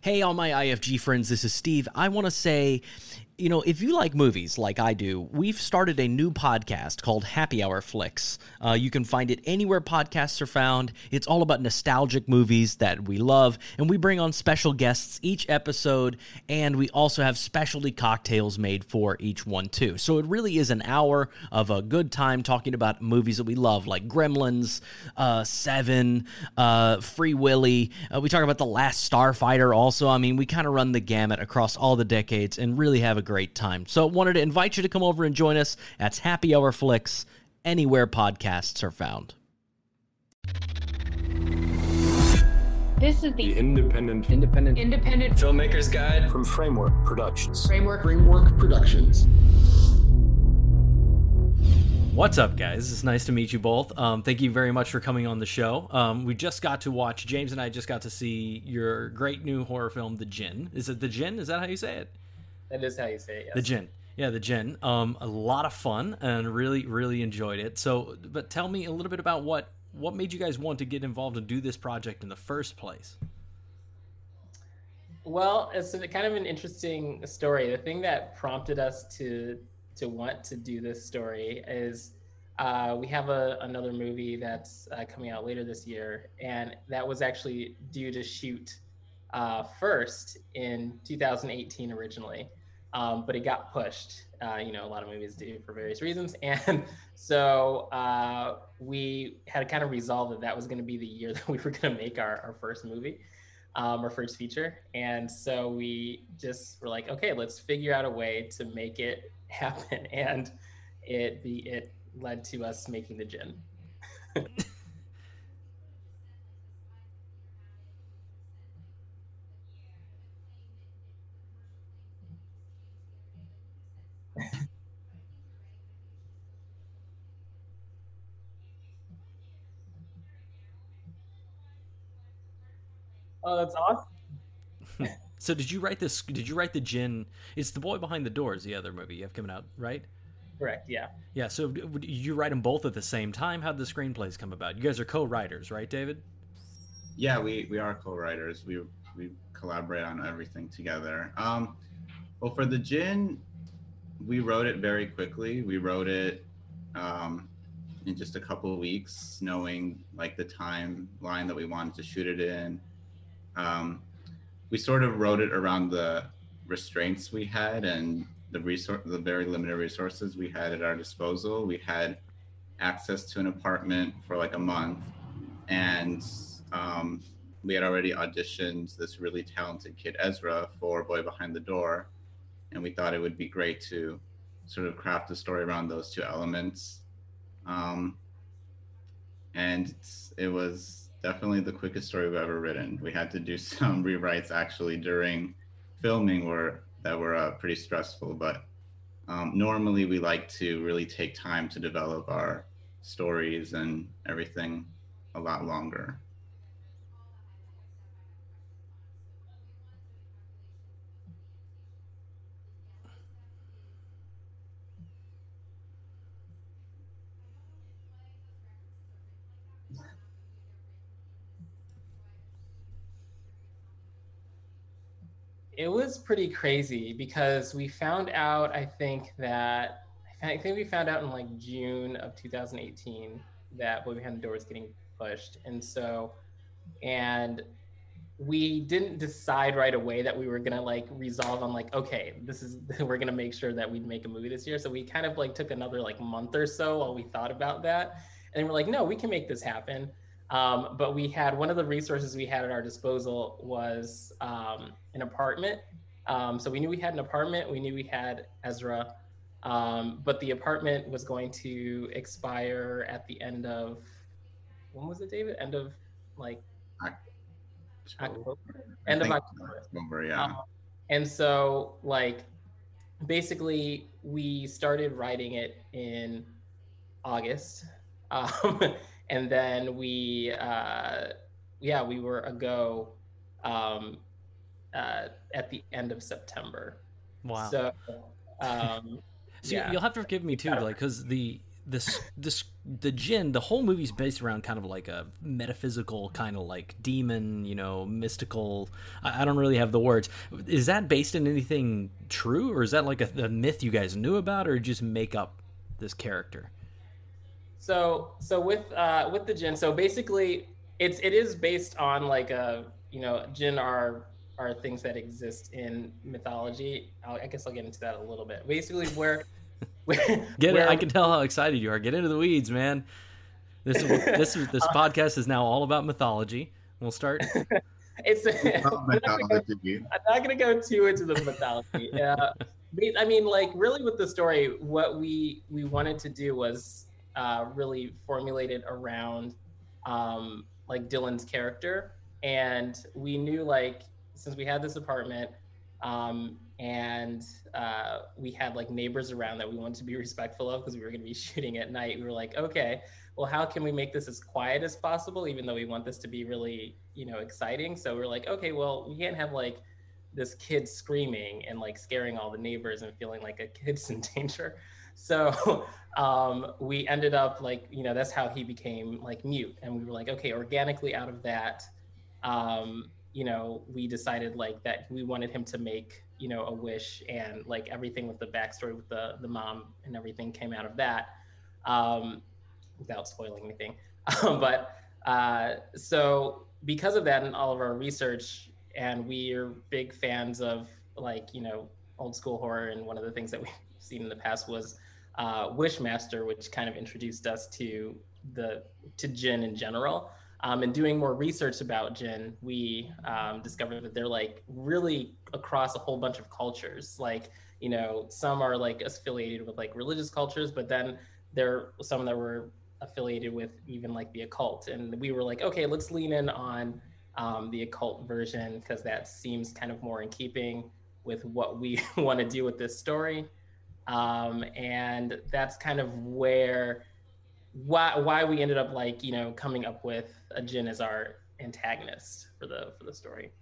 Hey, all my IFG friends, this is Steve. I want to say you know, if you like movies like I do, we've started a new podcast called Happy Hour Flicks. Uh, you can find it anywhere podcasts are found. It's all about nostalgic movies that we love, and we bring on special guests each episode, and we also have specialty cocktails made for each one, too. So it really is an hour of a good time talking about movies that we love, like Gremlins, uh, Seven, uh, Free Willy. Uh, we talk about The Last Starfighter also. I mean, we kind of run the gamut across all the decades and really have a great time. So wanted to invite you to come over and join us at Happy Hour Flicks anywhere podcasts are found. This is the, the independent independent independent filmmakers guide from Framework Productions. Framework Framework Productions. What's up, guys? It's nice to meet you both. Um, thank you very much for coming on the show. Um, we just got to watch, James and I just got to see your great new horror film, The Djinn. Is it The Djinn? Is that how you say it? That is how you say it. Yes. The Djinn. Yeah, the Djinn. Um, a lot of fun and really, really enjoyed it. So, but tell me a little bit about what what made you guys want to get involved and do this project in the first place. Well, it's a, kind of an interesting story. The thing that prompted us to to want to do this story is uh, we have a, another movie that's uh, coming out later this year, and that was actually due to shoot uh, first in 2018 originally um, but it got pushed. Uh, you know, a lot of movies do for various reasons, and so uh, we had kind of resolve that that was going to be the year that we were going to make our, our first movie, um, our first feature, and so we just were like, okay, let's figure out a way to make it happen, and it it led to us making the Djinn. Oh, that's awesome. so did you write this? Did you write the Djinn? It's the boy behind the doors. The other movie you have coming out, right? Correct. Yeah. Yeah. So did you write them both at the same time? How did the screenplays come about? You guys are co-writers, right, David? Yeah, we we are co-writers. We we collaborate on everything together. Um, well, for the Djinn, we wrote it very quickly. We wrote it um, in just a couple of weeks, knowing like the timeline that we wanted to shoot it in. Um, we sort of wrote it around the restraints we had and the resource, the very limited resources we had at our disposal. We had access to an apartment for like a month, and um, we had already auditioned this really talented kid Ezra for Boy Behind the Door and we thought it would be great to sort of craft a story around those two elements. Um, and it was definitely the quickest story we've ever written. We had to do some rewrites actually during filming were that were uh, pretty stressful, but um, normally we like to really take time to develop our stories and everything a lot longer. It was pretty crazy because we found out i think that i think we found out in like june of 2018 that boy behind the door was getting pushed. And so and we didn't decide right away that we were gonna like resolve on like okay this is we're gonna make sure that we'd make a movie this year. So we kind of like took another like month or so while we thought about that. And we're like no we can make this happen um, but we had one of the resources we had at our disposal was um, an apartment. Um, so we knew we had an apartment. We knew we had Ezra, um, but the apartment was going to expire at the end of when was it, David? End of like October. End of October. October yeah. Um, and so like basically we started writing it in August. And then we uh, yeah we were a go um, uh, at the end of September. Wow. So, um, so yeah. you'll have to forgive me too, like because the this this the Djinn the whole movie's based around kind of like a metaphysical kind of like demon you know mystical i, I don't really have the words is that based in anything true or is that like a, a, myth you guys knew about or just make up this character so so with uh with the Djinn so basically it's it is based on like a you know Djinn are are things that exist in mythology I'll, i guess i'll get into that a little bit basically where Get it? I can tell how excited you are. Get into the weeds, man. This this is, this uh, podcast is now all about mythology. We'll start. it's I'm not, go, I'm not gonna go too into the mythology. Uh, I mean, like really, with the story, what we we wanted to do was uh, really formulated around um, like Dylan's character, and we knew like since we had this apartment, um, and uh, we had like neighbors around that we wanted to be respectful of because we were going to be shooting at night. We were like, okay, well, how can we make this as quiet as possible, even though we want this to be really, you know, exciting? So we're like, okay, well, we can't have like this kid screaming and like scaring all the neighbors and feeling like a kid's in danger. So um, we ended up like, you know, that's how he became like mute. And we were like, okay, organically out of that, um, you know, we decided like that we wanted him to make you know a wish and like everything with the backstory with the the mom and everything came out of that um, without spoiling anything but uh, so because of that and all of our research and we're big fans of like you know old school horror and one of the things that we've seen in the past was uh, wishmaster which kind of introduced us to the to Djinn in general um, and doing more research about Djinn, we um, discovered that they're like really across a whole bunch of cultures. Like, you know, some are like affiliated with like religious cultures, but then there are some that were affiliated with even like the occult. And we were like, okay, let's lean in on um, the occult version because that seems kind of more in keeping with what we want to do with this story. Um, and that's kind of where why why we ended up like you know coming up with a Djinn as our antagonist for the for the story.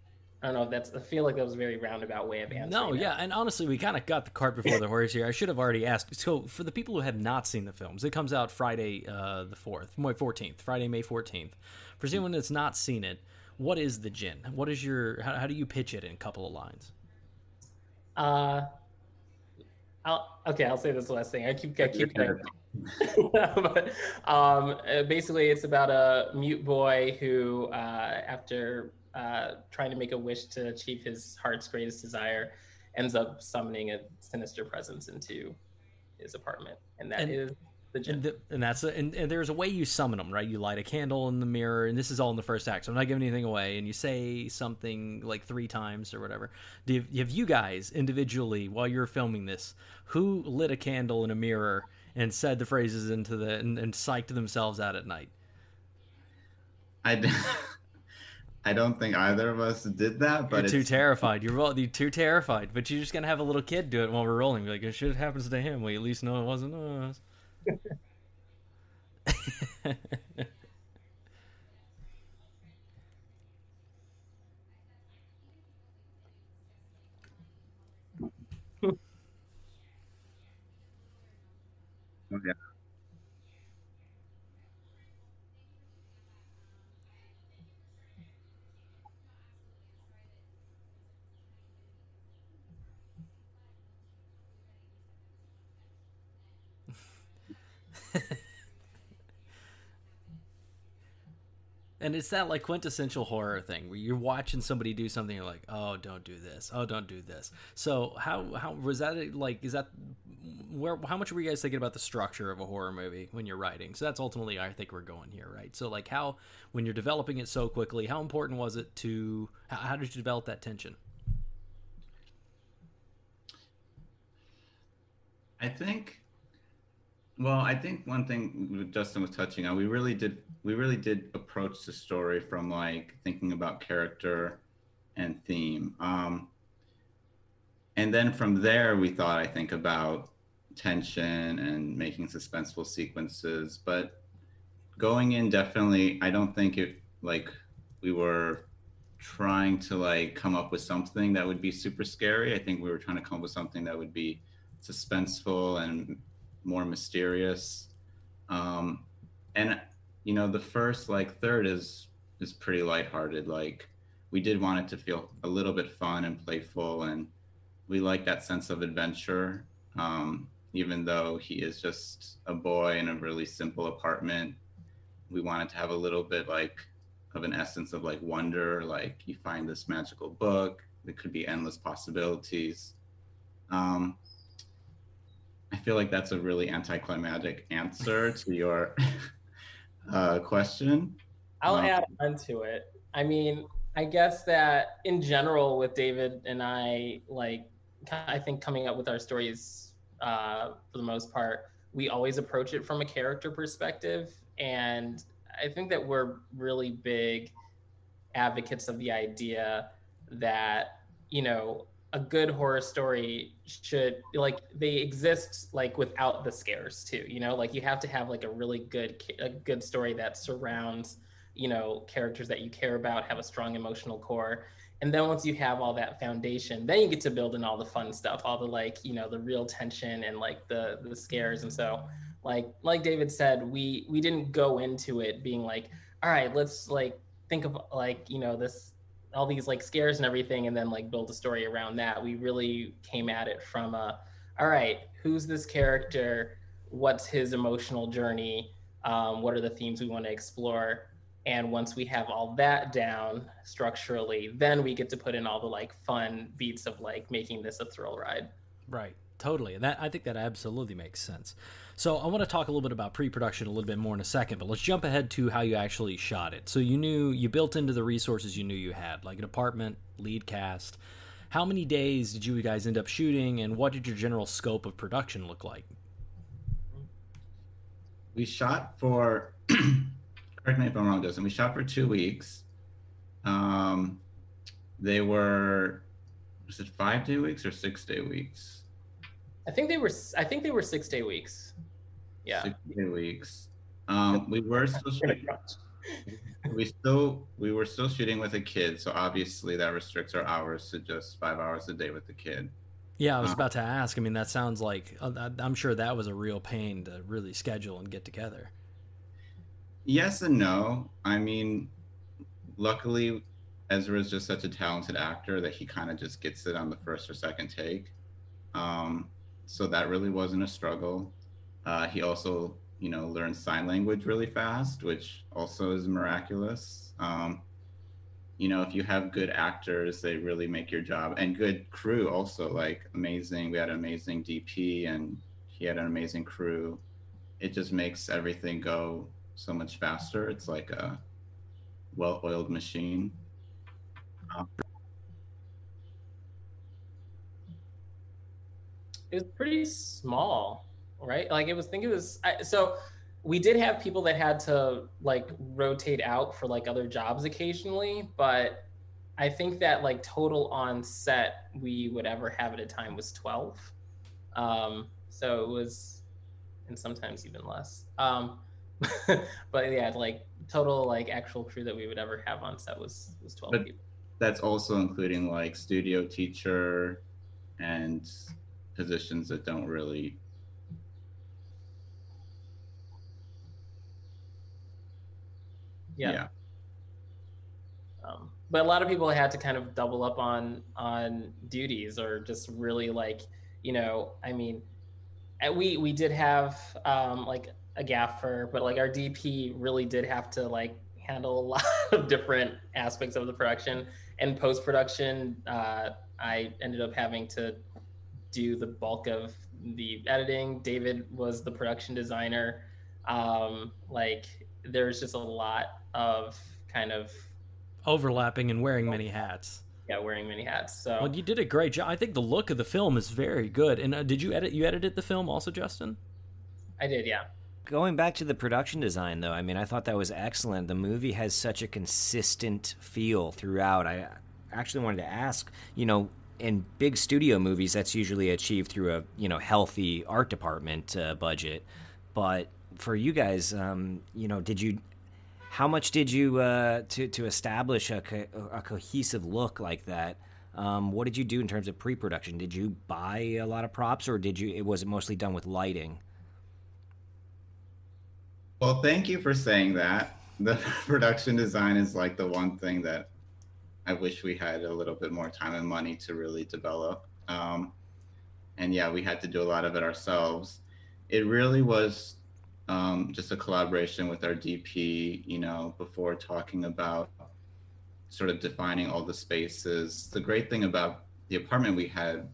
I don't know if that's. I feel like that was a very roundabout way of answering. No, that. yeah, and honestly, we kind of got the cart before the horse here. I should have already asked. So, for the people who have not seen the films, it comes out Friday uh, the fourth, May fourteenth, Friday, May fourteenth. For anyone that's not seen it, what is the Djinn? What is your? How, how do you pitch it in a couple of lines? Uh, I'll okay. I'll say this last thing. I keep I keep going. but um, uh, basically, it's about a mute boy who, uh, after uh, trying to make a wish to achieve his heart's greatest desire, ends up summoning a sinister presence into his apartment, and that and, is the Djinn. And, the, and that's a, and, and, there's a way you summon them, right? You light a candle in the mirror, and this is all in the first act, so I'm not giving anything away. And you say something like three times or whatever. Do you, have you guys individually, while you're filming this, who lit a candle in a mirror? and said the phrases into the and, and psyched themselves out at night. I, d- I don't think either of us did that, but you're too terrified. You're, you're too terrified, but you're just gonna have a little kid do it while we're rolling. Like if shit happens to him, we at least know it wasn't us. Oh, and it's that like quintessential horror thing where you're watching somebody do something you're like oh don't do this. Oh don't do this. So how how was that like is that where how much were you guys thinking about the structure of a horror movie when you're writing? So that's ultimately i think we're going here right? So like how when you're developing it so quickly how important was it to how, how did you develop that tension? I think well i think one thing justin was touching on we really did we really did approach the story from like thinking about character and theme. Um, and then from there, we thought, I think, about tension and making suspenseful sequences. But going in, definitely, I don't think it like we were trying to like come up with something that would be super scary. I think we were trying to come up with something that would be suspenseful and more mysterious. Um, and you know, the first like third is is pretty lighthearted. Like we did want it to feel a little bit fun and playful, and we like that sense of adventure. Um, even though he is just a boy in a really simple apartment, we wanted to have a little bit like of an essence of like wonder. Like you find this magical book, there could be endless possibilities. Um, I feel like that's a really anticlimactic answer to your uh, question. I'll Um, add on to it. I mean, I guess that in general, with David and I, like, I think coming up with our stories uh, for the most part, we always approach it from a character perspective. And I think that we're really big advocates of the idea that, you know, a good horror story should like they exist like without the scares too you know? Like you have to have like a really good a good story that surrounds you know characters that you care about have a strong emotional core. And then once you have all that foundation then you get to build in all the fun stuff all the like you know the real tension and like the the scares. And so like like david said we we didn't go into it being like all right let's like think of like you know this all these like scares and everything and then like build a story around that we really came at it from a all right who's this character what's his emotional journey um, what are the themes we want to explore and once we have all that down structurally then we get to put in all the like fun beats of like making this a thrill ride Right. Totally. And that I think that absolutely makes sense. So I want to talk a little bit about pre-production a little bit more in a second, but let's jump ahead to how you actually shot it. So you knew you built into the resources you knew you had, like an apartment, lead cast. How many days did you guys end up shooting and what did your general scope of production look like? we shot for correct me if i'm wrong Justin. we shot for two weeks um they were was it five day weeks or six day weeks i think they were i think they were six day weeks yeah six day weeks um we were still shooting, we still we were still shooting with a kid so obviously that restricts our hours to just five hours a day with the kid Yeah, I was Uh, about to ask. I mean, that sounds like uh, I'm sure that was a real pain to really schedule and get together. Yes and no. I mean, luckily, Ezra is just such a talented actor that he kind of just gets it on the first or second take. Um, so that really wasn't a struggle. Uh, he also, you know, learned sign language really fast, which also is miraculous. Um, you know, if you have good actors, they really make your job and good crew also like amazing. We had an amazing DP and he had an amazing crew. It just makes everything go so much faster. It's like a well-oiled machine. Um, pretty small, right? Like it was, I think it was, I, so we did have people that had to like rotate out for like other jobs occasionally, but I think that like total on set we would ever have at a time was 12. Um, so it was, and sometimes even less. Um, but yeah, like total like actual crew that we would ever have on set was was 12 But- people. that's also including like studio teacher and positions that don't really Yeah. yeah. Um, but a lot of people had to kind of double up on on duties or just really like you know i mean uh, we we did have um like a gaffer but like our dp really did have to like handle a lot of different aspects of the production and post production uh i ended up having to do the bulk of the editing david was the production designer um like there's just a lot of kind of Overlapping and wearing many hats. yeah wearing many hats so Well, you did a great job. I think the look of the film is very good. And uh, did you edit? You edited the film also, Justin? i did yeah Going back to the production design, though, I mean, I thought that was excellent. The movie has such a consistent feel throughout. I actually wanted to ask, you know, in big studio movies, that's usually achieved through a you know healthy art department uh, budget. But for you guys, um, you know, did you? How much did you uh, to to establish a, co- a cohesive look like that? Um, what did you do in terms of pre-production? Did you buy a lot of props, or did you? It was mostly done with lighting. Well, thank you for saying that. The production design is like the one thing that I wish we had a little bit more time and money to really develop. Um, and yeah, we had to do a lot of it ourselves. It really was um, just a collaboration with our DP, you know, before talking about sort of defining all the spaces. The great thing about the apartment we had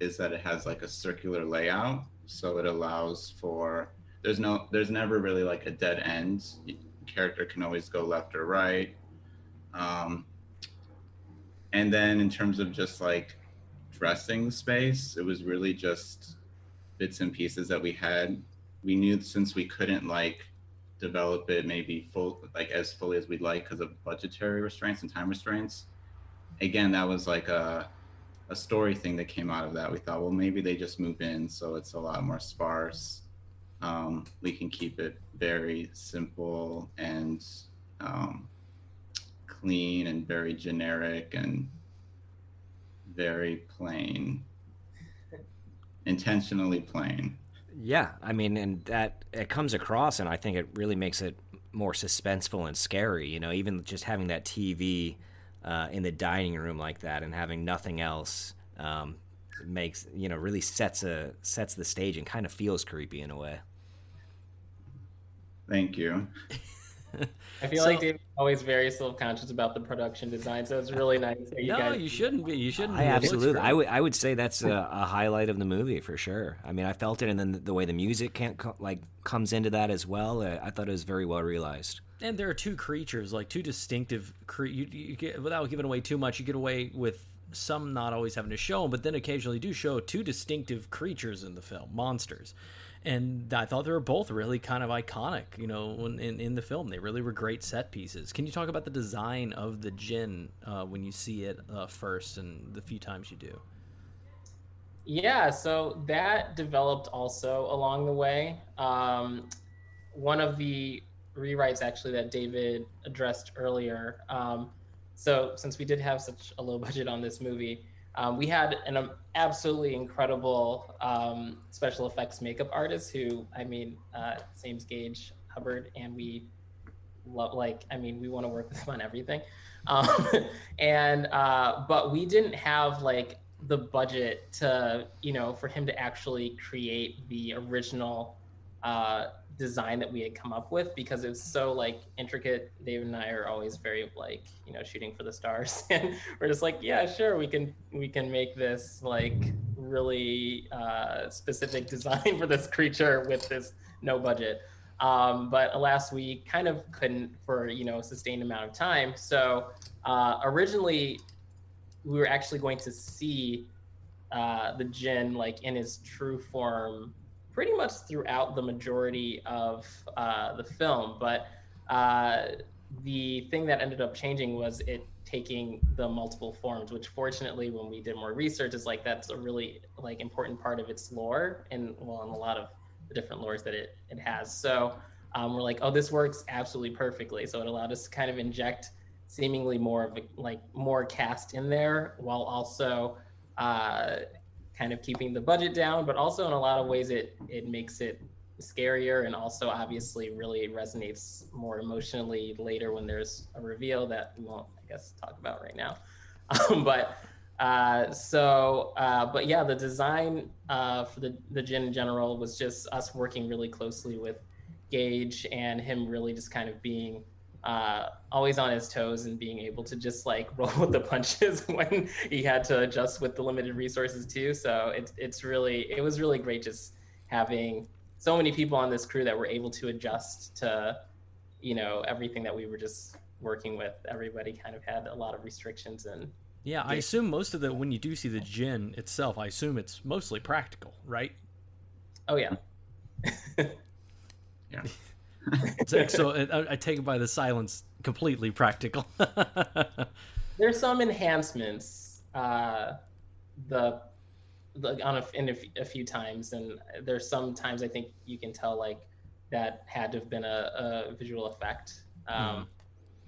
is that it has like a circular layout. So it allows for, there's no, there's never really like a dead end. Character can always go left or right. Um, and then in terms of just like dressing space, it was really just bits and pieces that we had. We knew since we couldn't like develop it maybe full like as fully as we'd like because of budgetary restraints and time restraints. Again, that was like a a story thing that came out of that. We thought, well, maybe they just move in, so it's a lot more sparse. Um, we can keep it very simple and um, clean and very generic and very plain, intentionally plain. Yeah, I mean, and that it comes across, and I think it really makes it more suspenseful and scary. You know, even just having that TV uh, in the dining room like that, and having nothing else, um, makes you know really sets a sets the stage and kind of feels creepy in a way. Thank you. I feel so, like David's always very self-conscious about the production design, so it's really nice. You no, guys... you shouldn't be. You shouldn't. I be. absolutely. I would. I would say that's a, a, highlight of the movie for sure. I mean, I felt it, and then the, the way the music can't co- like comes into that as well. Uh, I thought it was very well realized. And there are two creatures, like two distinctive. Cre- you, you get without giving away too much. You get away with some not always having to show them, but then occasionally do show two distinctive creatures in the film, monsters and I thought they were both really kind of iconic. You know, in in the film, they really were great set pieces. Can you talk about the design of the Djinn uh, when you see it uh, first, and the few times you do? Yeah, so that developed also along the way. Um, one of the rewrites actually that David addressed earlier. Um, so since we did have such a low budget on this movie, um, we had an um, absolutely incredible um, special effects makeup artist who, I mean, uh, James Gage Hubbard, and we love, like, I mean, we want to work with him on everything. Um, and, uh, but we didn't have like the budget to, you know, for him to actually create the original uh, design that we had come up with because it was so like intricate. David and I are always very like you know shooting for the stars, and we're just like, yeah, sure, we can we can make this like really uh, specific design for this creature with this no budget. Um, but alas, we kind of couldn't for you know a sustained amount of time. So uh, originally, we were actually going to see uh, the djinn like in his true form pretty much throughout the majority of uh, the film. But uh, the thing that ended up changing was it taking the multiple forms, which fortunately, when we did more research, is like that's a really like important part of its lore, and well, in a lot of the different lores that it it has. So um, we're like, oh, this works absolutely perfectly. So it allowed us to kind of inject seemingly more of a, like more cast in there, while also uh, kind of keeping the budget down, but also in a lot of ways it it makes it scarier and also obviously really resonates more emotionally later when there's a reveal that we won't I guess talk about right now. Um, but uh, so uh, but yeah, the design uh, for the the Djinn in general was just us working really closely with Gage and him really just kind of being uh, always on his toes and being able to just like roll with the punches when he had to adjust with the limited resources too. So it's it's really it was really great just having so many people on this crew that were able to adjust to you know everything that we were just working with. Everybody kind of had a lot of restrictions and. Yeah, I assume most of the when you do see the Djinn itself, I assume it's mostly practical, right? Oh yeah. yeah. So, so I, I, take it by the silence completely practical. There's some enhancements. Uh, the, the on a, in a, a, few times, and there's some times I think you can tell like that had to have been a, a visual effect. Um, mm.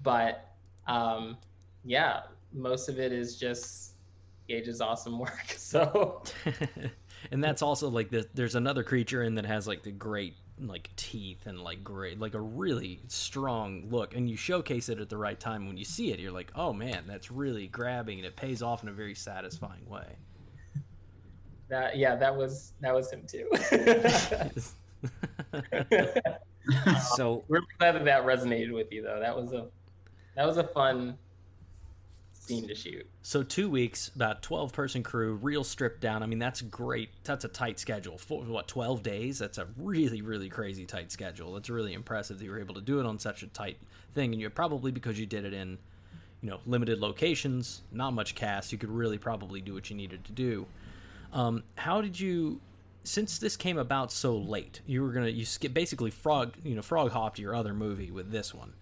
But um, yeah, most of it is just Gage's awesome work. So, and that's also like the, there's another creature in that has like the great like teeth and like great like a really strong look and you showcase it at the right time when you see it you're like oh man that's really grabbing and it pays off in a very satisfying way That yeah, that was that was him too. So We're glad that that resonated with you though. That was a that was a fun scene to shoot. so two weeks about 12 person crew real stripped down. I mean that's great. That's a tight schedule. For what 12 days? That's a really really crazy tight schedule. That's really impressive that you were able to do it on such a tight thing. And you probably because you did it in you know limited locations not much cast you could really probably do what you needed to do. Um, how did you since this came about so late you were gonna you skip basically frog you know frog hopped your other movie with this one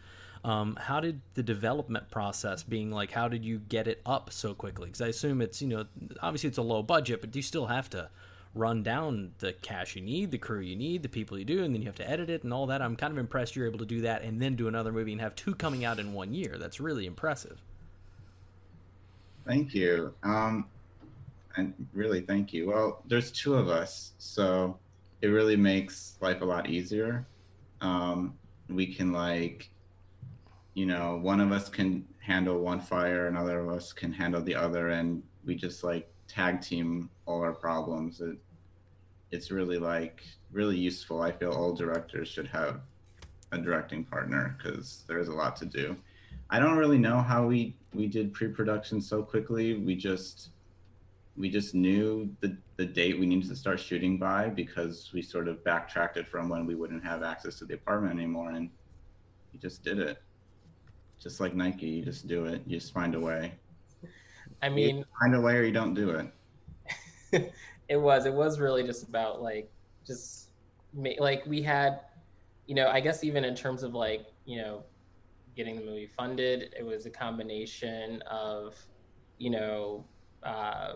um, how did the development process being like how did you get it up so quickly because i assume it's you know obviously it's a low budget but do you still have to run down the cash you need the crew you need the people you do and then you have to edit it and all that i'm kind of impressed you're able to do that and then do another movie and have two coming out in one year that's really impressive Thank you. Um, and really, thank you. Well, there's two of us, so it really makes life a lot easier. Um, we can like, you know, one of us can handle one fire, another of us can handle the other, and we just like tag team all our problems. It, it's really like really useful. I feel all directors should have a directing partner because there's a lot to do. I don't really know how we we did pre-production so quickly. We just we just knew the the date we needed to start shooting by because we sort of backtracked it from when we wouldn't have access to the apartment anymore, and we just did it. Just like Nike, you just do it. You just find a way. I mean, find a way or you don't do it. it was it was really just about like just ma- like we had you know i guess even in terms of like you know getting the movie funded it was a combination of you know uh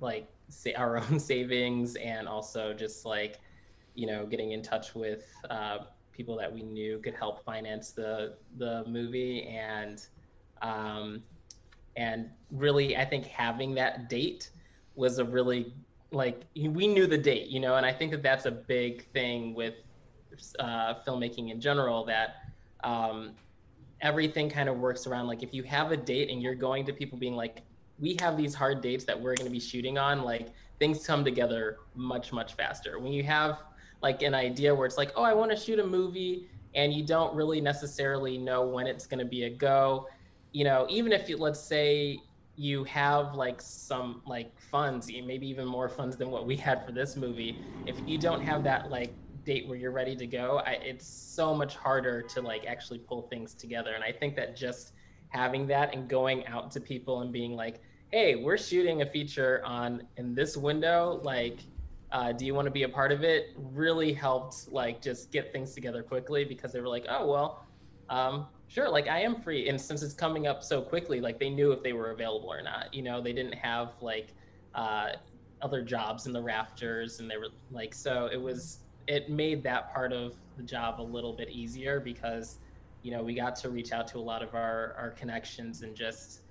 like say our own savings and also just like you know getting in touch with uh people that we knew could help finance the the movie. And um and really i think having that date was a really like we knew the date you know? And i think that that's a big thing with uh, filmmaking in general that um, everything kind of works around like if you have a date and you're going to people being like we have these hard dates that we're going to be shooting on like things come together much much faster. When you have like an idea where it's like oh i want to shoot a movie and you don't really necessarily know when it's going to be a go. You know even if you let's say you have like some like funds maybe even more funds than what we had for this movie if you don't have that like date where you're ready to go I, it's so much harder to like actually pull things together. And i think that just having that and going out to people and being like hey we're shooting a feature on in this window like uh, do you want to be a part of it really helped like just get things together quickly because they were like oh well um, sure like i am free. And since it's coming up so quickly like they knew if they were available or not you know they didn't have like uh, other jobs in the rafters and they were like so it was it made that part of the job a little bit easier because you know we got to reach out to a lot of our our connections and just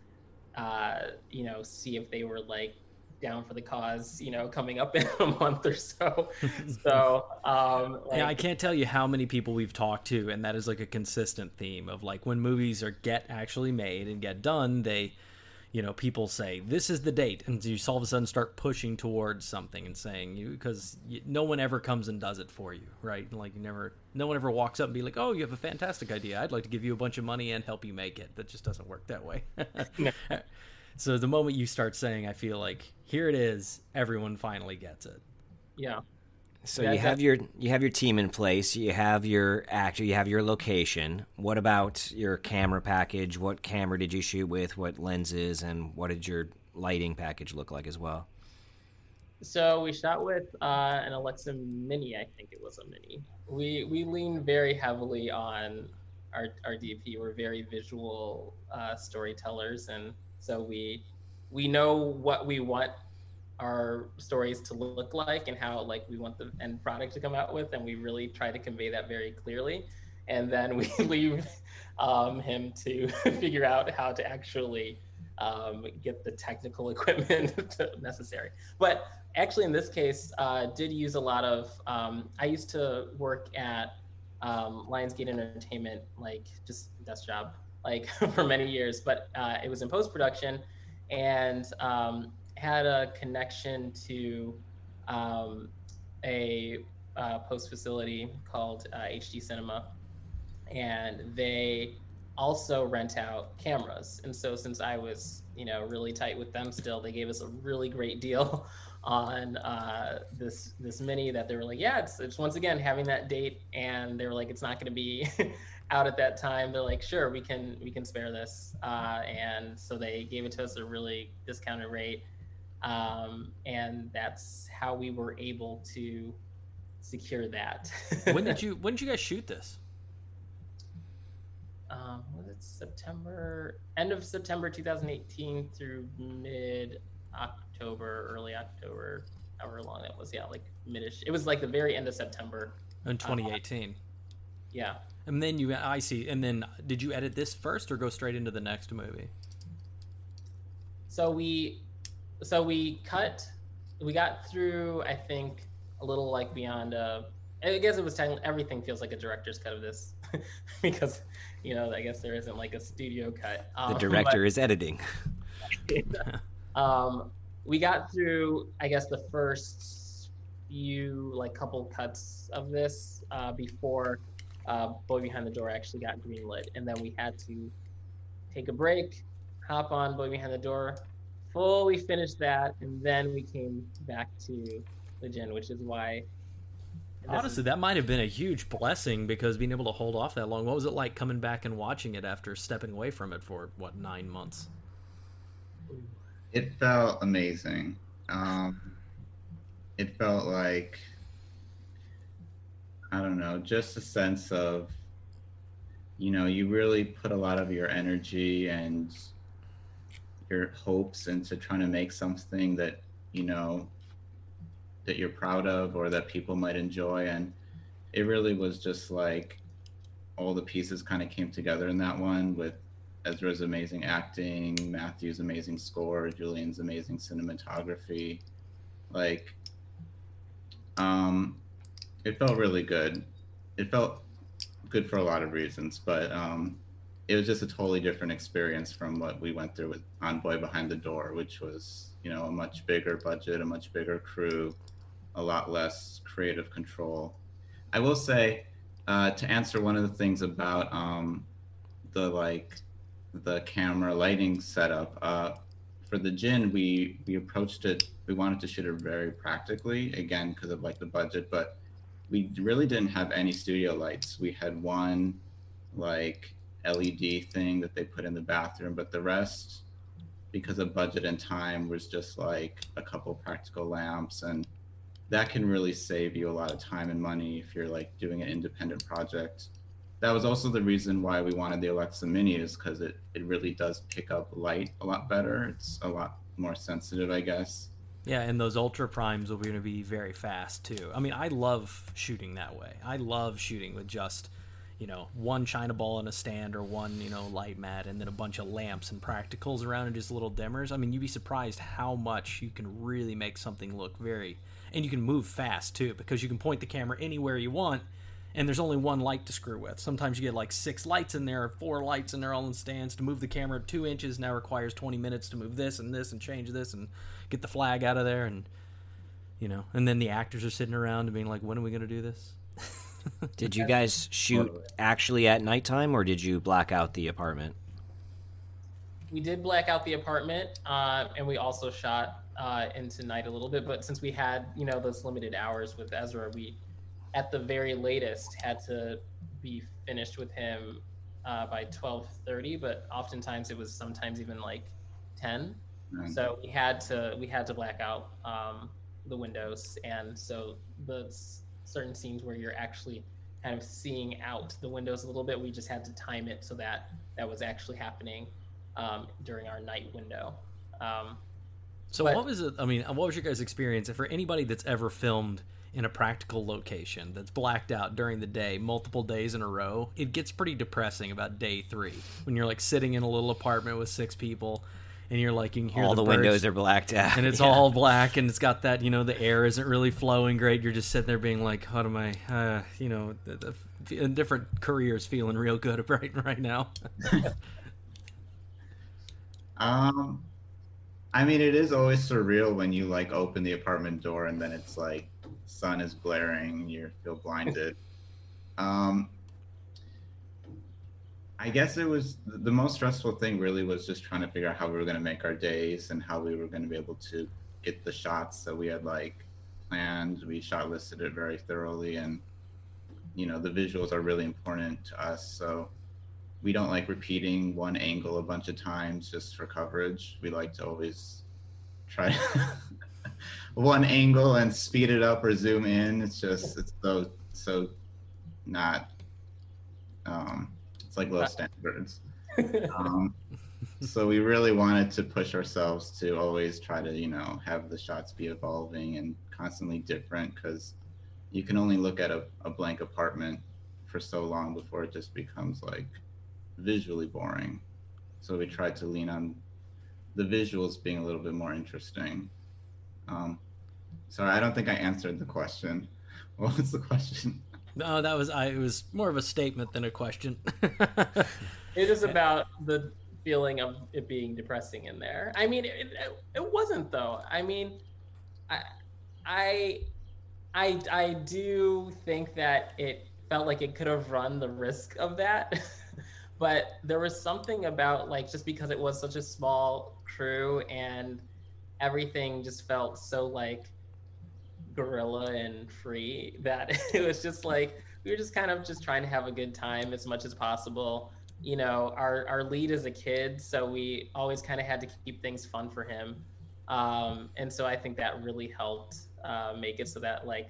uh, you know see if they were like down for the cause you know coming up in a month or so so um like, yeah, I can't tell you how many people we've talked to, and that is like a consistent theme of like when movies are get actually made and get done, they, you know, people say this is the date, and you all of a sudden start pushing towards something and saying you because no one ever comes and does it for you, right? Like you never, no one ever walks up and be like, oh, you have a fantastic idea, I'd like to give you a bunch of money and help you make it. That just doesn't work that way. so the moment you start saying, I feel like here it is, everyone finally gets it. yeah So Yeah, you have your you have your team in place, you have your actor, you have your location. What about your camera package? What camera did you shoot with? What lenses and what did your lighting package look like as well? So we shot with uh, an Alexa Mini, I think it was a Mini. We we lean very heavily on our our DP. We're very visual uh, storytellers, and so we we know what we want our stories to look like and how like we want the end product to come out with, and we really try to convey that very clearly. And then we leave um, him to figure out how to actually um, get the technical equipment necessary. But actually, in this case, uh, did use a lot of. Um, I used to work at um, Lionsgate Entertainment, like just desk job, like for many years. But uh, it was in post production, and um, had a connection to um, a uh, post facility called uh, HD Cinema, and they also rent out cameras. And so since I was, you know, really tight with them still, they gave us a really great deal on uh, this this mini that they were like, yeah, it's, it's once again having that date, and they were like, it's not going to be out at that time. They're like, sure, we can we can spare this, uh, and so they gave it to us at a really discounted rate, um, and that's how we were able to secure that. when did you when did you guys shoot this? um, was it September, end of September 2018 through mid October, early October, however long that was. Yeah, like midish. It was like the very end of September. In 2018. Uh, yeah. And then you, I see. And then did you edit this first or go straight into the next movie? So we, so we cut, we got through, I think, a little like beyond, uh, I guess it was technically, everything feels like a director's cut of this because you know, I guess there isn't like a studio cut. Um, the director but, is editing. um, we got through, I guess, the first few like couple cuts of this uh, before uh, Boy Behind the Door actually got greenlit, and then we had to take a break, hop on Boy Behind the Door, fully finish that, and then we came back to the Djinn, which is why Honestly, that might have been a huge blessing because being able to hold off that long. What was it like coming back and watching it after stepping away from it for what nine months? It felt amazing. Um, it felt like I don't know, just a sense of you know, you really put a lot of your energy and your hopes into trying to make something that you know that you're proud of or that people might enjoy and it really was just like all the pieces kind of came together in that one with Ezra's amazing acting, Matthew's amazing score, Julian's amazing cinematography. Like um it felt really good. It felt good for a lot of reasons, but um it was just a totally different experience from what we went through with On Boy Behind the Door, which was, you know, a much bigger budget, a much bigger crew, a lot less creative control. I will say, uh, to answer one of the things about um, the like the camera lighting setup uh, for the Djinn, we we approached it. We wanted to shoot it very practically, again because of like the budget, but we really didn't have any studio lights. We had one like LED thing that they put in the bathroom, but the rest, because of budget and time, was just like a couple practical lamps and that can really save you a lot of time and money if you're like doing an independent project. That was also the reason why we wanted the Alexa Mini is because it, it really does pick up light a lot better. It's a lot more sensitive, I guess. Yeah, and those ultra primes will be going to be very fast too. I mean, I love shooting that way. I love shooting with just, you know, one china ball in a stand or one, you know, light mat and then a bunch of lamps and practicals around and just little dimmers. I mean, you'd be surprised how much you can really make something look very and you can move fast too because you can point the camera anywhere you want and there's only one light to screw with. Sometimes you get like six lights in there, four lights and they're all in stands. To move the camera two inches now requires 20 minutes to move this and this and change this and get the flag out of there and you know. And then the actors are sitting around and being like, "When are we going to do this?" did you guys shoot actually at nighttime or did you black out the apartment? We did black out the apartment, uh, and we also shot uh, into night a little bit. But since we had, you know, those limited hours with Ezra, we, at the very latest, had to be finished with him uh, by 12:30. But oftentimes it was sometimes even like 10. Mm-hmm. So we had to we had to black out um, the windows, and so the certain scenes where you're actually kind of seeing out the windows a little bit, we just had to time it so that that was actually happening um, during our night window. Um, so but, what was it? I mean, what was your guys' experience? And For anybody that's ever filmed in a practical location that's blacked out during the day, multiple days in a row, it gets pretty depressing about day three when you're like sitting in a little apartment with six people, and you're like you can hear All the, the, windows are blacked out, and it's Yeah. all black and it's got that you know the air isn't really flowing great. You're just sitting there being like, how am I? Uh, you know, the, the, in different careers, feeling real good right right now. Um, I mean, it is always surreal when you like open the apartment door and then it's like sun is blaring, you feel blinded. um, I guess it was the most stressful thing. Really, was just trying to figure out how we were going to make our days and how we were going to be able to get the shots that we had like planned. We shot listed it very thoroughly, and you know the visuals are really important to us. So we don't like repeating one angle a bunch of times just for coverage. We like to always try one angle and speed it up or zoom in. It's just it's so so not um it's like low standards. Um so we really wanted to push ourselves to always try to, you know, have the shots be evolving and constantly different because you can only look at a, a blank apartment for so long before it just becomes like visually boring. So we tried to lean on the visuals being a little bit more interesting. Um, sorry, I don't think I answered the question. What was the question? No, that was I. It was more of a statement than a question. It is about the feeling of it being depressing in there. I mean, it, it, it wasn't though. I mean, I, I, I, I do think that it felt like it could have run the risk of that, but there was something about like just because it was such a small crew and everything just felt so like guerrilla and free that it was just like we were just kind of just trying to have a good time as much as possible you know, our our lead is a kid, so we always kind of had to keep things fun for him, um, and so I think that really helped uh, make it so that like,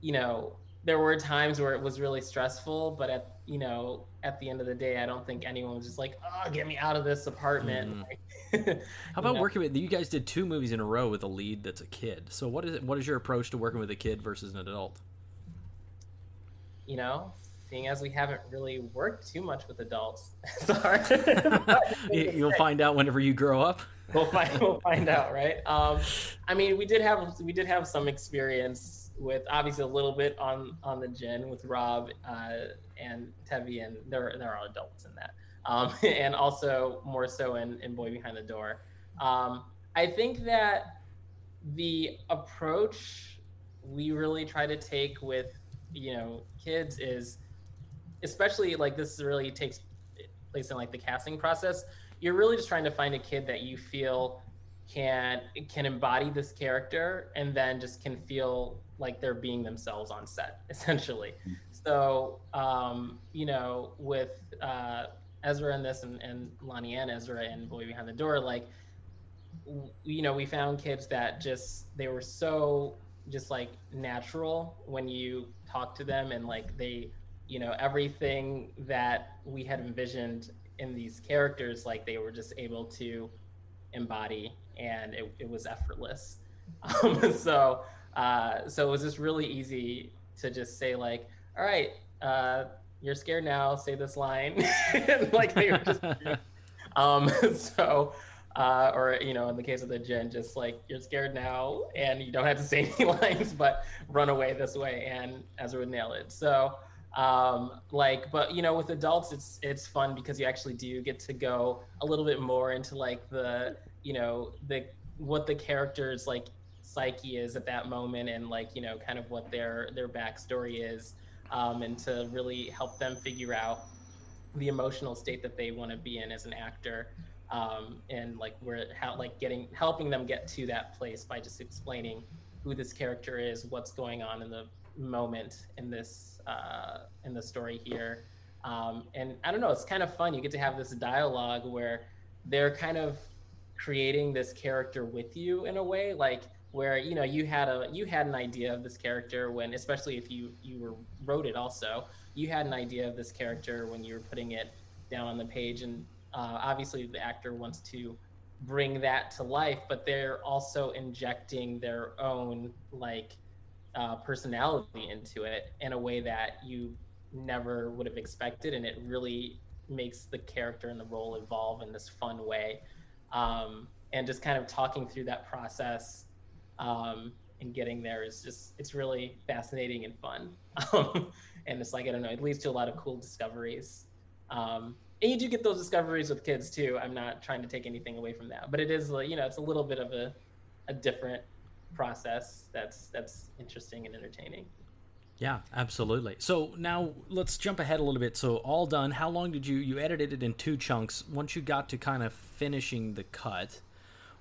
you know, there were times where it was really stressful, but at you know at the end of the day, I don't think anyone was just like, oh, get me out of this apartment. Mhm. Like, How about know? working with you guys? Did two movies in a row with a lead that's a kid. So what is it? What is your approach to working with a kid versus an adult? you know, seeing as we haven't really worked too much with adults, sorry. You- You'll find out whenever you grow up. we'll find we'll find out, right? Um, I mean, we did have we did have some experience with obviously a little bit on on the Djinn with Rob uh, and Tevy, and there there are adults in that, um, and also more so in in Boy Behind the Door. Um, I think that the approach we really try to take with you know kids is especially like this really takes place in like the casting process. You're really just trying to find a kid that you feel can can embody this character and then just can feel like they're being themselves on set essentially. So um you know with uh ezra in this and, and lonnie and ezra and boy behind the door like w- you know we found kids that just they were so just like natural when you talk to them and like they you know everything that we had envisioned in these characters like they were just able to embody and it, it was effortless. Um, so uh, so it was just really easy to just say like all right uh, you're scared now say this line. Like they were just um, so uh, or you know in the case of the Djinn just like you're scared now and you don't have to say any lines but run away this way and ezra would nail it. So um like but you know with adults it's it's fun because you actually do get to go a little bit more into like the you know the what the character's like psyche is at that moment and like you know kind of what their their backstory is um and to really help them figure out the emotional state that they want to be in as an actor um and like we're how like getting helping them get to that place by just explaining who this character is what's going on in the moment in this uh, in the story here. Um, and i don't know it's kind of fun you get to have this dialogue where they're kind of creating this character with you in a way like where you know you had a you had an idea of this character when especially if you you were wrote it also you had an idea of this character when you were putting it down on the page. And uh, obviously the actor wants to bring that to life but they're also injecting their own like uh, personality into it in a way that you never would have expected. And it really makes the character and the role evolve in this fun way. Um, and just kind of talking through that process um, and getting there is just it's really fascinating and fun um, and it's like i don't know it leads to a lot of cool discoveries um, and you do get those discoveries with kids too i'm not trying to take anything away from that but it is like you know it's a little bit of a, a different process that's that's interesting and entertaining yeah, absolutely. So now let's jump ahead a little bit. So all done. How long did you you edited it in two chunks? Once you got to kind of finishing the cut,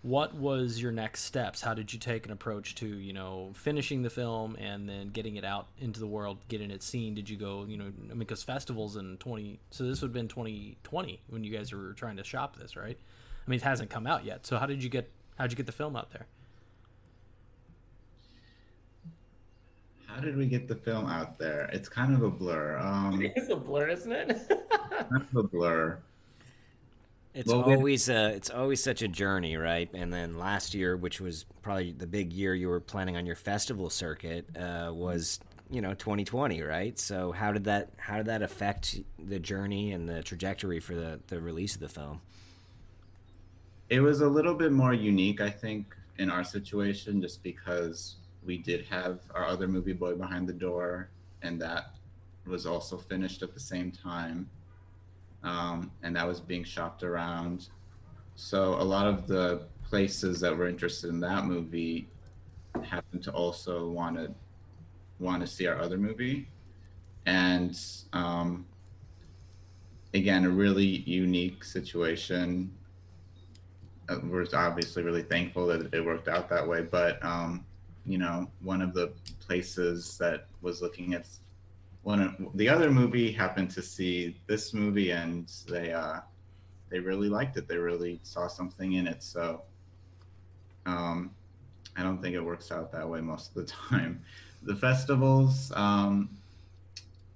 what was your next steps? How did you take an approach to you know finishing the film and then getting it out into the world, getting it seen? Did you go you know I mean because festivals in twenty so this would have been twenty twenty when you guys were trying to shop this, right? I mean it hasn't come out yet. So how did you get how did you get the film out there? How did we get the film out there? It's kind of a blur. Um, it is a blur, isn't it? kind of a blur. It's well, always uh, it's always such a journey, right? And then last year, which was probably the big year you were planning on your festival circuit, uh, was you know 2020, right? So how did that how did that affect the journey and the trajectory for the the release of the film? It was a little bit more unique, I think, in our situation, just because we did have our other movie, Boy Behind the Door, and that was also finished at the same time. Um, and that was being shopped around. So a lot of the places that were interested in that movie happened to also want to want to see our other movie, and um, again, a really unique situation. Uh, we're obviously really thankful that it worked out that way, but um, you know, one of the places that was looking at the other movie happened to see this movie and they uh they really liked it. They really saw something in it. So um I don't think it works out that way most of the time. The festivals, um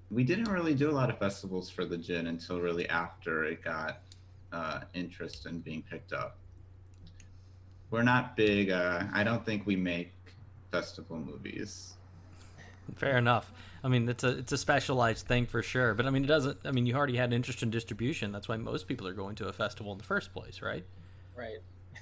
we didn't really do a lot of festivals for the Djinn until really after it got uh, interest in being picked up. We're not big. Uh, I don't think we make festival movies. Fair enough. I mean, it's a it's a specialized thing for sure. But I mean, it doesn't. I mean, you already had interest in distribution. That's why most people are going to a festival in the first place, right? Right.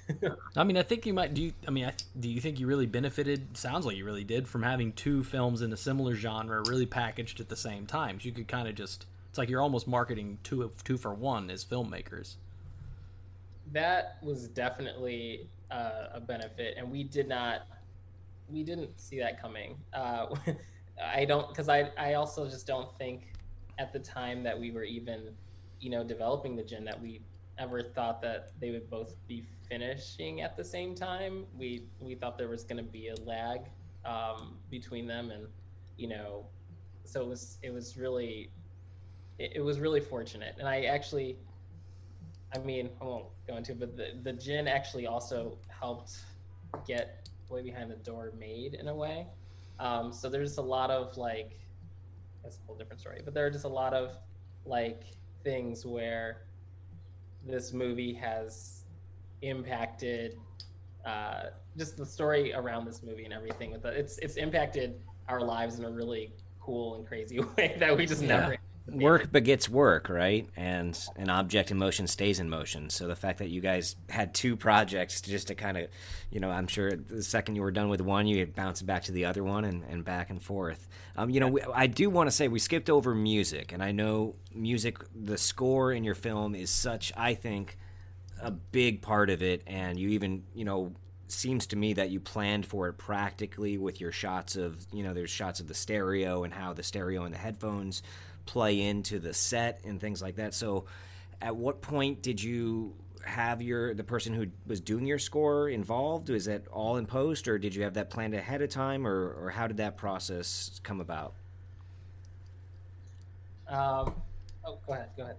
I mean, I think you might. Do you? I mean, I, do you think you really benefited? Sounds like you really did from having two films in a similar genre, really packaged at the same time. So you could kind of just. It's like you're almost marketing two of two for one as filmmakers. That was definitely uh, a benefit, and we did not we didn't see that coming. Uh, I don't because I I also just don't think at the time that we were even you know developing the Djinn that we ever thought that they would both be finishing at the same time. We we thought there was going to be a lag um, between them, and you know, so it was it was really it, it, was really fortunate. And I actually, I mean, I won't go into, it, but the the Djinn actually also helped get Boy Behind the Door made in a way. Um, so there's a lot of like, that's a whole different story, but there are just a lot of like things where this movie has impacted uh, just the story around this movie and everything. With it's it's impacted our lives in a really cool and crazy way that we just yeah. never work begets work, right? And an object in motion stays in motion. So the fact that you guys had two projects just to kind of, you know, I'm sure the second you were done with one, you bounced back to the other one and, and back and forth. Um, you know, we, I do want to say we skipped over music, and I know music, the score in your film is such, I think, a big part of it, and you even, you know, seems to me that you planned for it practically with your shots of you know there's shots of the stereo and how the stereo and the headphones play into the set and things like that. So, at what point did you have your the person who was doing your score involved? Was that all in post, or did you have that planned ahead of time, or or how did that process come about? Um, oh, go ahead. Go ahead.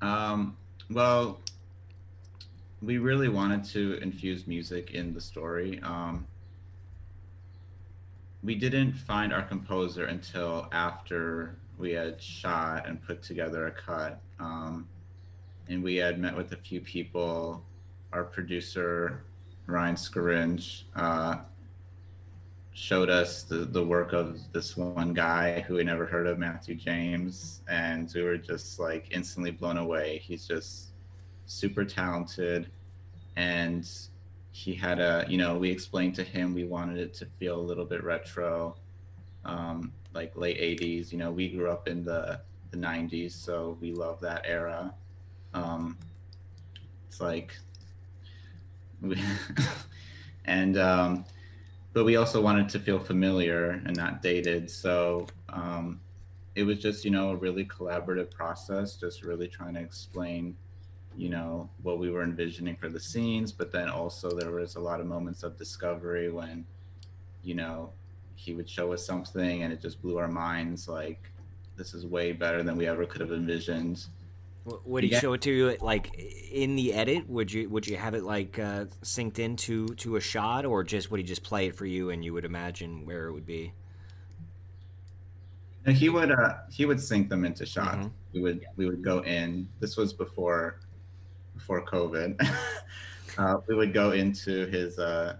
Um, well, we really wanted to infuse music in the story. Um, we didn't find our composer until after we had shot and put together a cut. Um, and we had met with a few people. Our producer, Ryan Scaringe, uh, showed us the, the work of this one guy who we never heard of, Matthew James. And we were just like instantly blown away. He's just super talented. and he had a you know we explained to him we wanted it to feel a little bit retro um, like late 80s you know we grew up in the the 90s so we love that era. Um, it's like we, and um, but we also wanted to feel familiar and not dated so um, it was just you know a really collaborative process just really trying to explain you know what we were envisioning for the scenes but then also there was a lot of moments of discovery when you know he would show us something and it just blew our minds like this is way better than we ever could have envisioned would he Yeah. show it to you like in the edit would you would you have it like uh, synced into to a shot or just would he just play it for you and you would imagine where it would be And he would uh he would sync them into shots. Mhm. We would we would go in. This was before before COVID. uh, we would go into his uh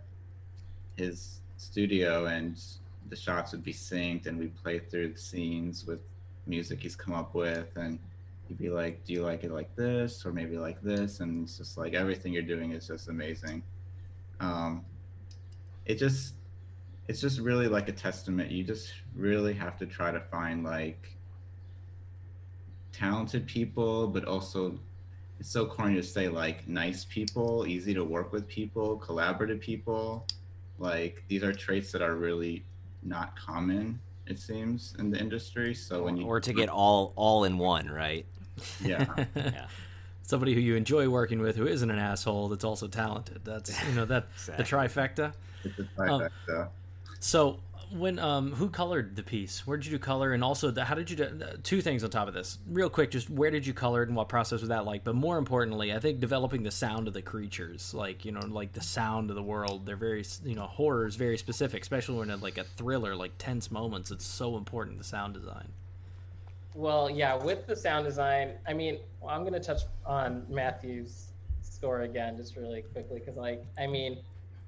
his studio and the shots would be synced and we'd play through the scenes with music he's come up with and he'd be like, Do you like it like this or maybe like this? And it's just like everything you're doing is just amazing. Um it just it's just really like a testament. You just really have to try to find like talented people, but also it's so corny to say like nice people, easy to work with people, collaborative people. Like these are traits that are really not common, it seems, in the industry. So when you or to get all all in one right yeah, yeah Somebody who you enjoy working with, who isn't an asshole, that's also talented. That's you know that the trifecta. it's a Um, trifecta. So when um who colored the piece? Where did you do color? And also, the, how did you do? Two things on top of this, real quick. Just where did you color it and what process was that like? But more importantly, I think developing the sound of the creatures, like you know, like the sound of the world. They're very you know horror is very specific, especially when it's like a thriller, like tense moments. It's so important the sound design. Well, yeah, with the sound design, I mean, I'm gonna touch on Matthew's score again, just really quickly, because like, I mean,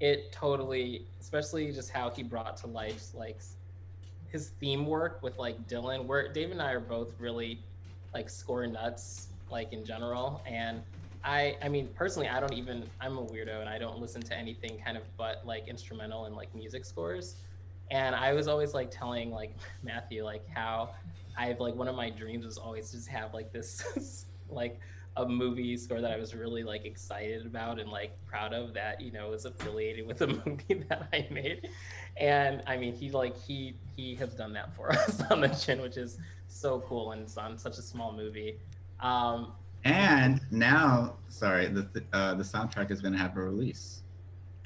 it totally, especially just how he brought to life like his theme work with like Dylan. Where Dave and I are both really like score nuts, like in general, and I, I mean, personally, I don't even, I'm a weirdo, and I don't listen to anything kind of but like instrumental and like music scores. And I was always like telling like Matthew like how I've like one of my dreams was always just have like this like a movie score that I was really like excited about and like proud of that you know was affiliated with a movie that I made. And I mean he like he he has done that for us on the Djinn, which is so cool and it's on such a small movie. Um And now, sorry, the the, uh, the soundtrack is going to have a release.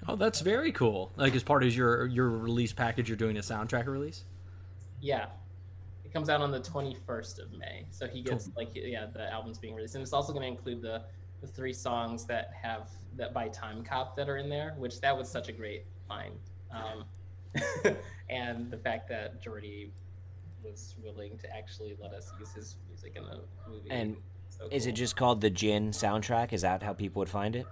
Oh, that's very cool. Like as part of your your release package, you're doing a soundtrack release. yeah. It comes out on the 21st of May. So he gets like yeah, the album's being released. And it's also going to include the the three songs that have that by Time Cop that are in there, which that was such a great find. Um, and the fact that Jordy was willing to actually let us use his music in the movie. And So is it just called the Djinn soundtrack is that how people would find it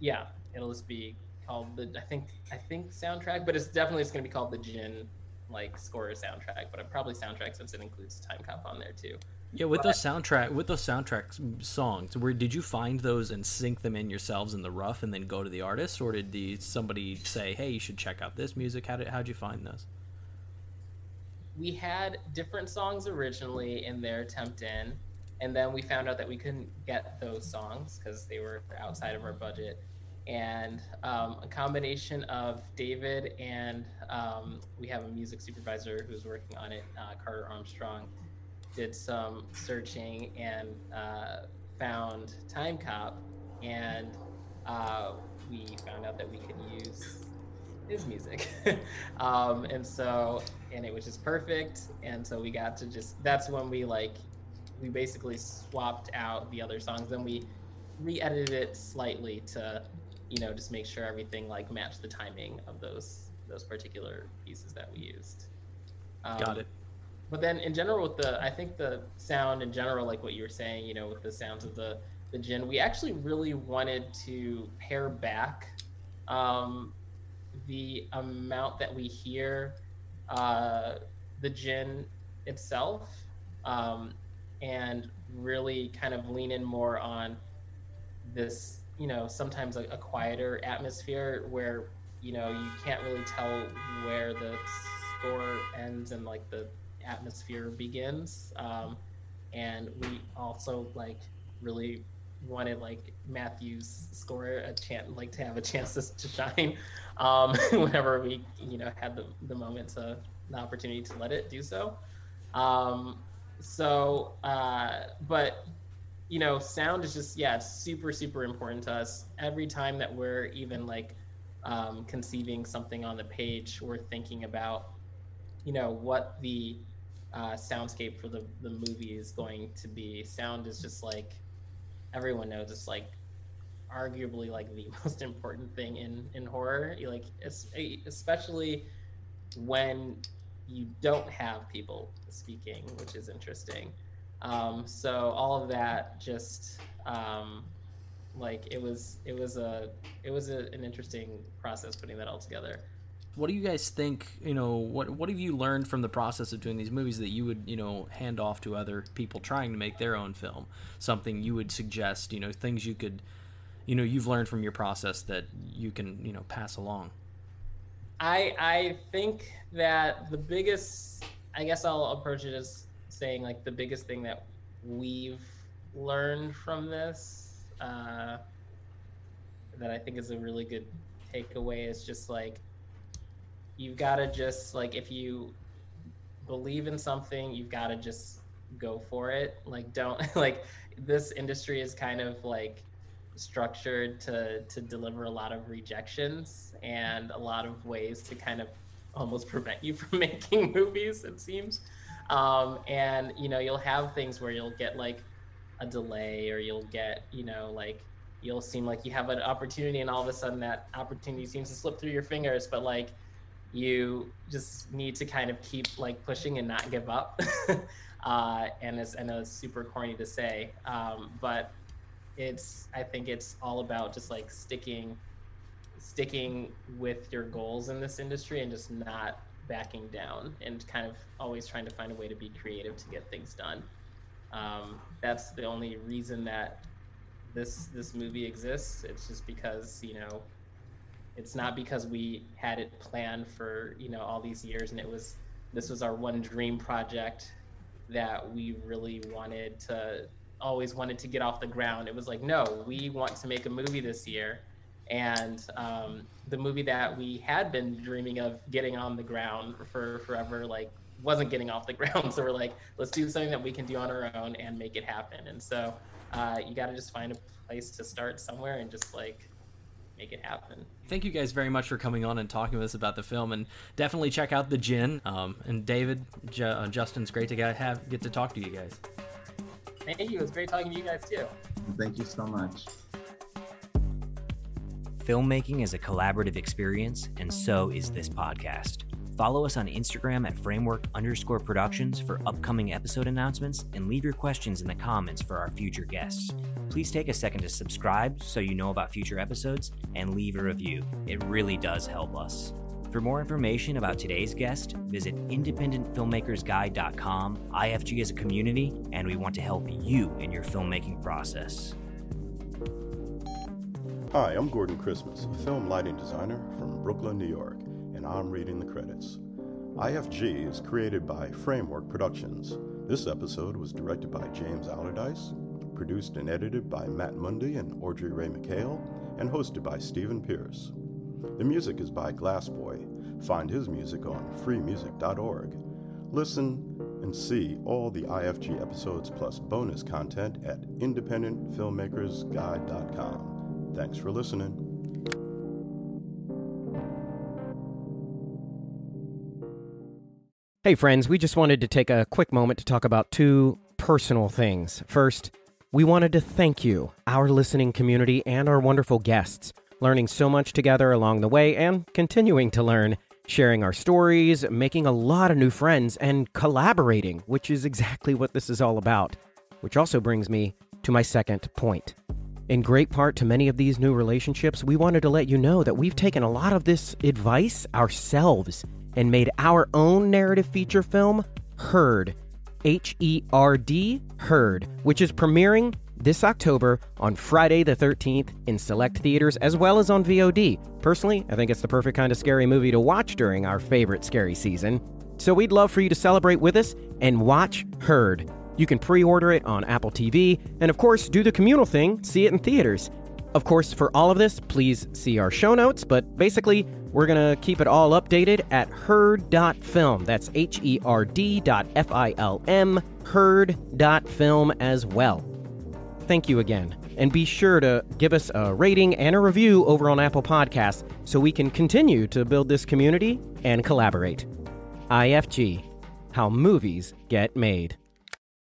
Yeah, it'll just be called the I think I think soundtrack, but it's definitely it's gonna be called the Djinn like score or soundtrack, but it probably soundtrack since it includes Time Cop on there too. Yeah, with those soundtrack with those soundtrack songs, where did you find those and sync them in yourselves in the rough, and then go to the artist, or did the, somebody say, "Hey, you should check out this music"? How did how'd you find those? we had different songs originally in their attempt in and then we found out that we couldn't get those songs because they were outside of our budget and um, a combination of david and um, we have a music supervisor who's working on it uh, carter armstrong did some searching and uh, found time cop and uh, we found out that we could use his music. Um, and so and it was just perfect. And so we got to just that's when we like we basically swapped out the other songs. Then we re-edited it slightly to you know just make sure everything like matched the timing of those those particular pieces that we used um, Got it. but then in general with the i think the sound in general like what you were saying you know with the sounds of the the Djinn we actually really wanted to pare back um, the amount that we hear uh, the Djinn itself um, and really kind of lean in more on this you know sometimes a, a quieter atmosphere where you know you can't really tell where the score ends and like the atmosphere begins. Um, and we also like really wanted like Matthew's score a chance like to have a chance to, to shine um, whenever we you know had the, the moment to the opportunity to let it do so. Um, so uh, but you know sound is just yeah it's super super important to us. Every time that we're even like um, conceiving something on the page we're thinking about you know what the uh, soundscape for the, the movie is going to be. Sound is just like everyone knows it's like arguably like the most important thing in in horror. Like especially when you don't have people speaking which is interesting um, so all of that just um, like it was it was a it was a, an interesting process putting that all together. What do you guys think you know what what have you learned from the process of doing these movies that you would you know hand off to other people trying to make their own film? Something you would suggest you know things you could you know you've learned from your process that you can you know pass along? I i think that the biggest i guess i'll approach it as saying like the biggest thing that we've learned from this uh, that I think is a really good takeaway is just like you've got to just like if you believe in something, you've got to just go for it. Like don't like this industry is kind of like structured to to deliver a lot of rejections and a lot of ways to kind of almost prevent you from making movies it seems um, and you know you'll have things where you'll get like a delay or you'll get you know like you'll seem like you have an opportunity and all of a sudden that opportunity seems to slip through your fingers but like you just need to kind of keep like pushing and not give up. Uh, and it's i know it's super corny to say um, but it's i think it's all about just like sticking sticking with your goals in this industry and just not backing down and kind of always trying to find a way to be creative to get things done. Um, that's the only reason that this this movie exists. It's just because you know, it's not because we had it planned for you know all these years and it was this was our one dream project that we really wanted to always wanted to get off the ground. It was like no, we want to make a movie this year and um, the movie that we had been dreaming of getting on the ground for forever like wasn't getting off the ground. So we're like let's do something that we can do on our own and make it happen. And so uh, you got to just find a place to start somewhere and just like make it happen. Thank you guys very much for coming on and talking with us about the film. And definitely check out the Djinn. Um, and david J- uh, justin's great to get, have get to talk to you guys. Thank you. It was great talking to you guys too. Thank you so much Filmmaking is a collaborative experience, and so is this podcast. Follow us on Instagram at framework underscore productions for upcoming episode announcements and leave your questions in the comments for our future guests. Please take a second to subscribe so you know about future episodes and leave a review. It really does help us. For more information about today's guest, visit independentfilmmakersguide.com. IFG is a community, and we want to help you in your filmmaking process. Hi, I'm Gordon Christmas, a film lighting designer from Brooklyn, New York, and I'm reading the credits. IFG is created by Framework Productions. This episode was directed by James Allerdyce, produced and edited by Matt Mundy and Audrey Rae McHale, and hosted by Steven Pierce. The music is by Glass Boy. Find his music on freemusic.org. Listen and see all the IFG episodes plus bonus content at independentfilmmakersguide.com. Thanks for listening. Hey, friends, we just wanted to take a quick moment to talk about two personal things. First, we wanted to thank you, our listening community, and our wonderful guests, learning so much together along the way and continuing to learn, sharing our stories, making a lot of new friends, and collaborating, which is exactly what this is all about. Which also brings me to my second point. In great part to many of these new relationships, we wanted to let you know that we've taken a lot of this advice ourselves and made our own narrative feature film, Herd. H E R D, Herd, which is premiering this October on Friday the 13th in select theaters as well as on VOD. Personally, I think it's the perfect kind of scary movie to watch during our favorite scary season. So we'd love for you to celebrate with us and watch Herd. You can pre order it on Apple TV, and of course, do the communal thing, see it in theaters. Of course, for all of this, please see our show notes, but basically, we're going to keep it all updated at herd.film. That's H E R D dot F I L M, herd.film as well. Thank you again. And be sure to give us a rating and a review over on Apple Podcasts so we can continue to build this community and collaborate. IFG How Movies Get Made.